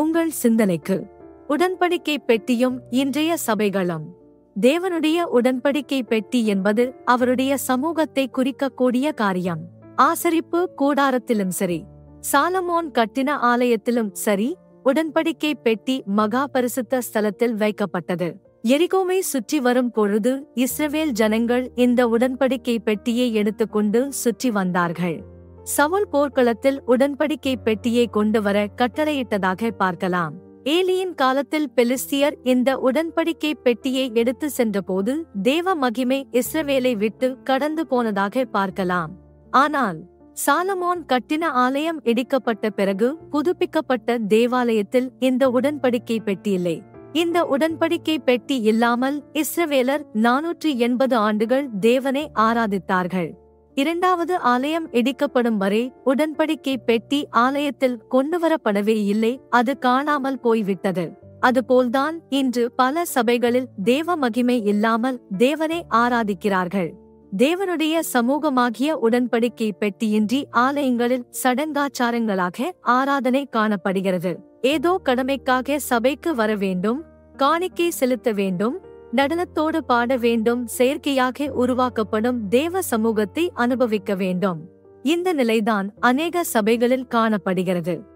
உங்கள் சிந்தனைக்கு உடன்படிக்கை பெட்டியும் இன்றைய சபைகளும். தேவனுடைய உடன்படிக்கை பெட்டி என்பது அவருடைய சமூகத்தை குறிக்கக்கூடிய காரியம். ஆசரிப்பு கூடாரத்திலும் சரி சாலமோன் கட்டின ஆலயத்திலும் சரி உடன்படிக்கை பெட்டி மகா பரிசுத்த ஸ்தலத்தில் வைக்கப்பட்டது. எரிகோமை சுற்றி வரும் பொழுது இஸ்ரவேல் ஜனங்கள் இந்த உடன்படிக்கை பெட்டியை எடுத்துக்கொண்டு சுற்றி வந்தார்கள். சவுல் போர்க்களத்தில் உடன்படிக்கை பெட்டியை கொண்டு வர கட்டளையிட்டதாக பார்க்கலாம். ஏலியின் காலத்தில் பெலிஸ்தியர் இந்த உடன்படிக்கை பெட்டியை எடுத்து சென்றபோது தேவ மகிமை இஸ்ரவேலை விட்டு கடந்து போனதாக பார்க்கலாம். ஆனால் சாலமோன் கட்டின ஆலயம் இடிக்கப்பட்ட பிறகு புதுப்பிக்கப்பட்ட தேவாலயத்தில் இந்த உடன்படிக்கை பெட்டி இல்லை. இந்த உடன்படிக்கை பெட்டி இல்லாமல் இஸ்ரவேலர் நானூற்றி எண்பது ஆண்டுகள் தேவனை ஆராதித்தார்கள். இரண்டாவது ஆலயம் இடிக்கப்படும் வரை உடன்படிக்கை பெட்டி ஆலயத்தில் கொண்டுவரப்படவே இல்லை அது காணாமல் போய்விட்டது. அதுபோல்தான் இன்று பல சபைகளில் தேவ மகிமை இல்லாமல் தேவனை ஆராதிக்கிறார்கள். தேவனுடைய சமூகமாகிய உடன்படிக்கை பெட்டியின்றி ஆலயங்களில் சடங்காச்சாரங்களாக ஆராதனை காணப்படுகிறது. ஏதோ கடமைக்காக சபைக்கு வர வேண்டும் காணிக்கை செலுத்த வேண்டும் நடனத்தோடு பாட வேண்டும் செயற்கையாக உருவாக்கப்படும் தேவ சமூகத்தை அனுபவிக்க வேண்டும். இந்த நிலைதான் அநேக சபைகளில் காணப்படுகிறது.